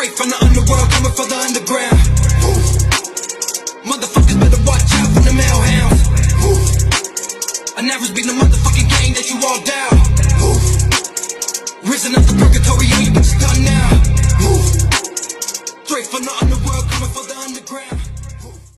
Straight from the underworld, coming from the underground. Motherfuckers better watch out from the male hounds. I never been the motherfucking game that you all down. Risen up the purgatory, ain't bitches done now. Woo. Straight from the